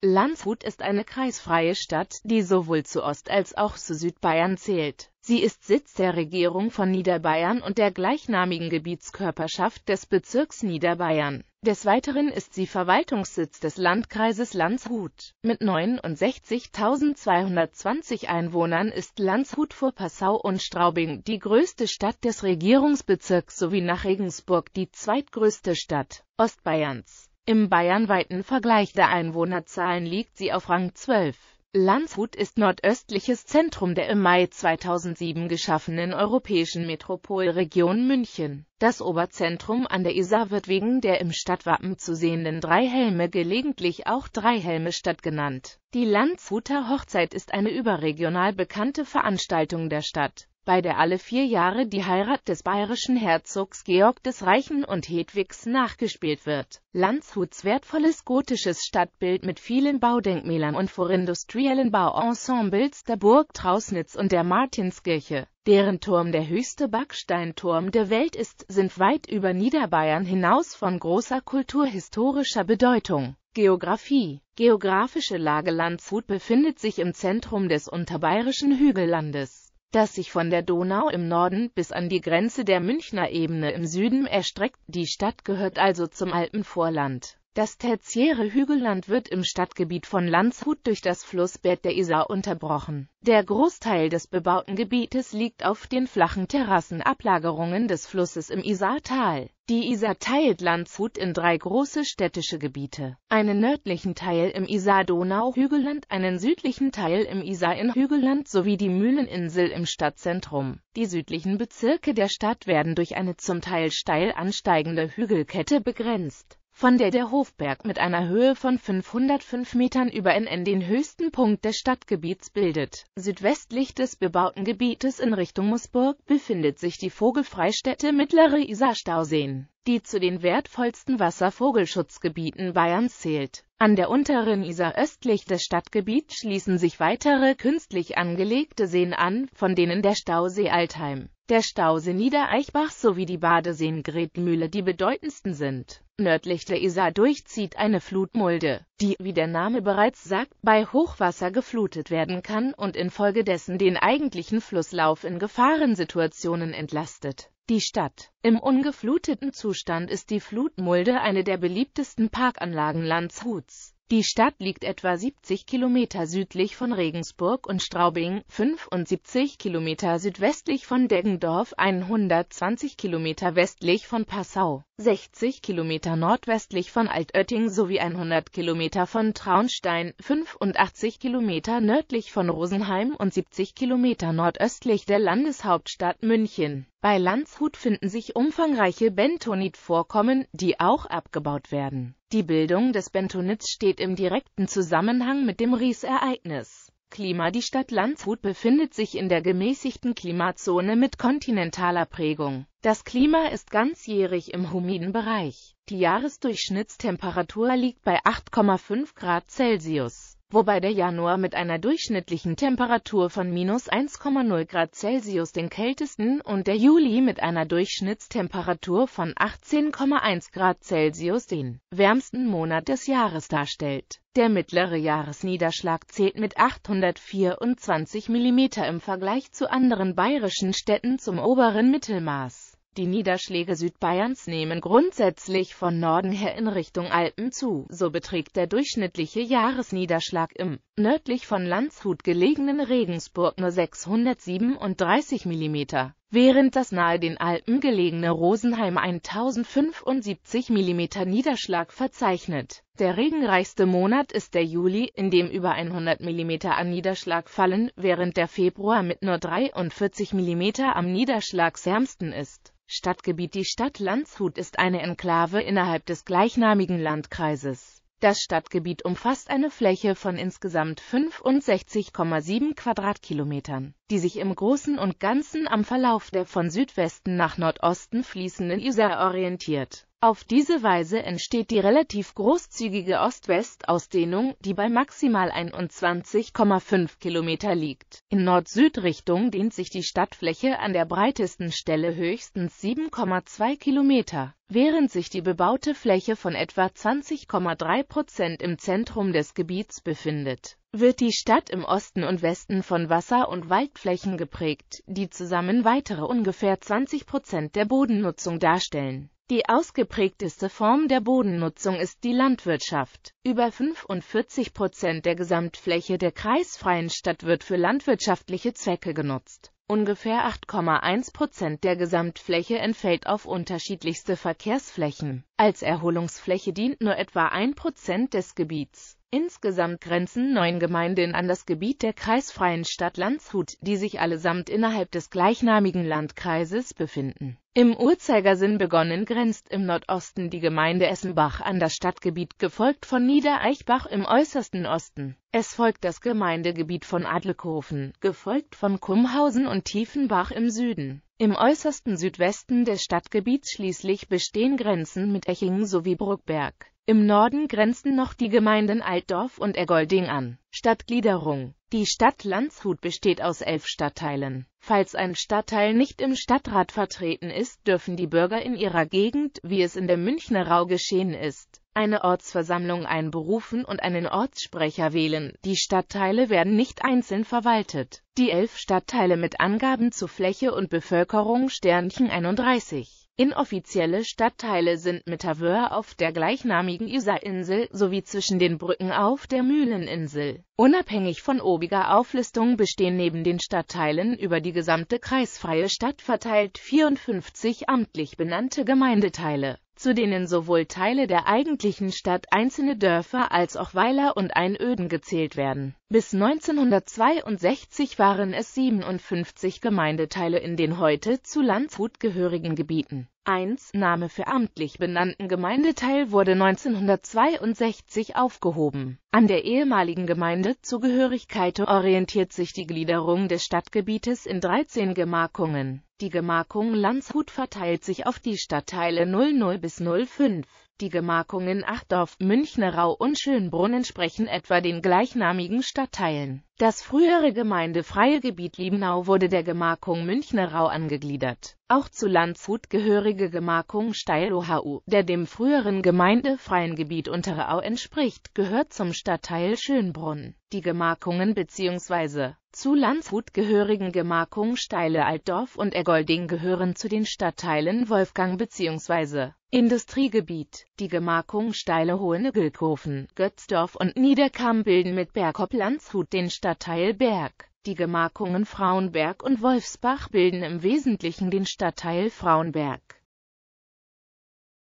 Landshut ist eine kreisfreie Stadt, die sowohl zu Ost- als auch zu Südbayern zählt. Sie ist Sitz der Regierung von Niederbayern und der gleichnamigen Gebietskörperschaft des Bezirks Niederbayern. Des Weiteren ist sie Verwaltungssitz des Landkreises Landshut. Mit 69.220 Einwohnern ist Landshut vor Passau und Straubing die größte Stadt des Regierungsbezirks sowie nach Regensburg die zweitgrößte Stadt Ostbayerns. Im bayernweiten Vergleich der Einwohnerzahlen liegt sie auf Rang 12. Landshut ist nordöstliches Zentrum der im Mai 2007 geschaffenen europäischen Metropolregion München. Das Oberzentrum an der Isar wird wegen der im Stadtwappen zu sehenden drei Helme gelegentlich auch Dreihelme-Stadt genannt. Die Landshuter Hochzeit ist eine überregional bekannte Veranstaltung der Stadt bei der alle vier Jahre die Heirat des bayerischen Herzogs Georg des Reichen und Hedwigs nachgespielt wird. Landshuts wertvolles gotisches Stadtbild mit vielen Baudenkmälern und vorindustriellen Bauensembles der Burg Trausnitz und der Martinskirche, deren Turm der höchste Backsteinturm der Welt ist, sind weit über Niederbayern hinaus von großer kulturhistorischer Bedeutung. Geographie Geografische Lage Landshut befindet sich im Zentrum des unterbayerischen Hügellandes das sich von der Donau im Norden bis an die Grenze der Münchner Ebene im Süden erstreckt, die Stadt gehört also zum Alpenvorland. Das tertiäre Hügelland wird im Stadtgebiet von Landshut durch das Flussbett der Isar unterbrochen. Der Großteil des bebauten Gebietes liegt auf den flachen Terrassenablagerungen des Flusses im Isartal die Isar teilt Landshut in drei große städtische Gebiete, einen nördlichen Teil im Isar-Donau-Hügelland, einen südlichen Teil im Isar-in-Hügelland sowie die Mühleninsel im Stadtzentrum. Die südlichen Bezirke der Stadt werden durch eine zum Teil steil ansteigende Hügelkette begrenzt von der der Hofberg mit einer Höhe von 505 Metern über NN den höchsten Punkt des Stadtgebiets bildet. Südwestlich des bebauten Gebietes in Richtung Moosburg befindet sich die Vogelfreistätte Mittlere Isar-Stauseen, die zu den wertvollsten Wasservogelschutzgebieten Bayerns zählt. An der unteren Isar östlich des Stadtgebiets schließen sich weitere künstlich angelegte Seen an, von denen der Stausee Altheim, der Stausee Niedereichbach sowie die Badeseen Gretmühle die bedeutendsten sind. Nördlich der Isar durchzieht eine Flutmulde, die, wie der Name bereits sagt, bei Hochwasser geflutet werden kann und infolgedessen den eigentlichen Flusslauf in Gefahrensituationen entlastet. Die Stadt. Im ungefluteten Zustand ist die Flutmulde eine der beliebtesten Parkanlagen Landshuts die Stadt liegt etwa 70 Kilometer südlich von Regensburg und Straubing, 75 Kilometer südwestlich von Deggendorf, 120 Kilometer westlich von Passau, 60 Kilometer nordwestlich von Altötting sowie 100 Kilometer von Traunstein, 85 Kilometer nördlich von Rosenheim und 70 Kilometer nordöstlich der Landeshauptstadt München. Bei Landshut finden sich umfangreiche Bentonitvorkommen, die auch abgebaut werden die Bildung des Bentonits steht im direkten Zusammenhang mit dem Ries-Ereignis. Klima Die Stadt Landshut befindet sich in der gemäßigten Klimazone mit kontinentaler Prägung. Das Klima ist ganzjährig im humiden Bereich. Die Jahresdurchschnittstemperatur liegt bei 8,5 Grad Celsius wobei der Januar mit einer durchschnittlichen Temperatur von minus 1,0 Grad Celsius den kältesten und der Juli mit einer Durchschnittstemperatur von 18,1 Grad Celsius den wärmsten Monat des Jahres darstellt. Der mittlere Jahresniederschlag zählt mit 824 mm im Vergleich zu anderen bayerischen Städten zum oberen Mittelmaß die Niederschläge Südbayerns nehmen grundsätzlich von Norden her in Richtung Alpen zu, so beträgt der durchschnittliche Jahresniederschlag im nördlich von Landshut gelegenen Regensburg nur 637 mm, während das nahe den Alpen gelegene Rosenheim 1075 mm Niederschlag verzeichnet. Der regenreichste Monat ist der Juli, in dem über 100 mm an Niederschlag fallen, während der Februar mit nur 43 mm am niederschlagsärmsten ist Stadtgebiet Die Stadt Landshut ist eine Enklave innerhalb des gleichnamigen Landkreises. Das Stadtgebiet umfasst eine Fläche von insgesamt 65,7 Quadratkilometern, die sich im Großen und Ganzen am Verlauf der von Südwesten nach Nordosten fließenden Isar orientiert Auf diese Weise entsteht die relativ großzügige Ost-West-Ausdehnung, die bei maximal 21,5 Kilometer liegt. In Nord-Süd-Richtung dehnt sich die Stadtfläche an der breitesten Stelle höchstens 7,2 Kilometer, während sich die bebaute Fläche von etwa 20,3 Prozent im Zentrum des Gebiets befindet wird die Stadt im Osten und Westen von Wasser- und Waldflächen geprägt, die zusammen weitere ungefähr 20 Prozent der Bodennutzung darstellen. Die ausgeprägteste Form der Bodennutzung ist die Landwirtschaft. Über 45 Prozent der Gesamtfläche der kreisfreien Stadt wird für landwirtschaftliche Zwecke genutzt. Ungefähr 8,1 Prozent der Gesamtfläche entfällt auf unterschiedlichste Verkehrsflächen. Als Erholungsfläche dient nur etwa ein Prozent des Gebiets. Insgesamt grenzen neun Gemeinden an das Gebiet der kreisfreien Stadt Landshut, die sich allesamt innerhalb des gleichnamigen Landkreises befinden. Im Uhrzeigersinn begonnen grenzt im Nordosten die Gemeinde Essenbach an das Stadtgebiet, gefolgt von Niedereichbach im äußersten Osten. Es folgt das Gemeindegebiet von Adlekofen, gefolgt von Kumhausen und Tiefenbach im Süden. Im äußersten Südwesten des Stadtgebiets schließlich bestehen Grenzen mit Echingen sowie Bruckberg. Im Norden grenzen noch die Gemeinden Altdorf und Ergolding an. Stadtgliederung Die Stadt Landshut besteht aus elf Stadtteilen. Falls ein Stadtteil nicht im Stadtrat vertreten ist, dürfen die Bürger in ihrer Gegend, wie es in der Münchner Rau geschehen ist, eine Ortsversammlung einberufen und einen Ortssprecher wählen. Die Stadtteile werden nicht einzeln verwaltet. Die elf Stadtteile mit Angaben zu Fläche und Bevölkerung Sternchen 31 Inoffizielle Stadtteile sind Mitterwöhr auf der gleichnamigen Isarinsel sowie zwischen den Brücken auf der Mühleninsel. Unabhängig von obiger Auflistung bestehen neben den Stadtteilen über die gesamte kreisfreie Stadt verteilt 54 amtlich benannte Gemeindeteile zu denen sowohl Teile der eigentlichen Stadt, einzelne Dörfer als auch Weiler und Einöden gezählt werden. Bis 1962 waren es 57 Gemeindeteile in den heute zu Landshut gehörigen Gebieten. 1. Name für amtlich benannten Gemeindeteil wurde 1962 aufgehoben. An der ehemaligen Gemeindezugehörigkeit orientiert sich die Gliederung des Stadtgebietes in 13 Gemarkungen. Die Gemarkung Landshut verteilt sich auf die Stadtteile 00 bis 05. Die Gemarkungen Achdorf, Münchnerau und Schönbrunn entsprechen etwa den gleichnamigen Stadtteilen. Das frühere gemeindefreie Gebiet Liebenau wurde der Gemarkung Münchnerau angegliedert. Auch zu Landshut gehörige Gemarkung Steilow, der dem früheren gemeindefreien Gebiet Untere Au entspricht, gehört zum Stadtteil Schönbrunn. Die Gemarkungen bzw. zu Landshut gehörigen Gemarkung Steile Altdorf und Ergolding gehören zu den Stadtteilen Wolfgang bzw. Industriegebiet. Die Gemarkung Steile Hoheneggelkofen, Götzdorf und Niederkamp bilden mit Berghopp-Landshut den Stadtteil Berg. Die Gemarkungen Frauenberg und Wolfsbach bilden im Wesentlichen den Stadtteil Frauenberg